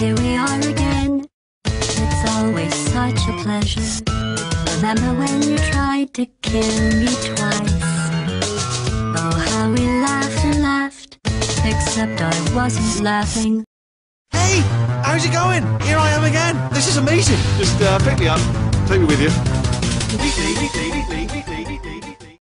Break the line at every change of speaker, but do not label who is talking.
Here we are again. It's always such a pleasure. Remember when you tried to kill me twice? Oh, how we laughed and laughed. Except I wasn't laughing.
Hey, how's it going? Here I am again. This is amazing.
Just uh, pick me up. Take me with you.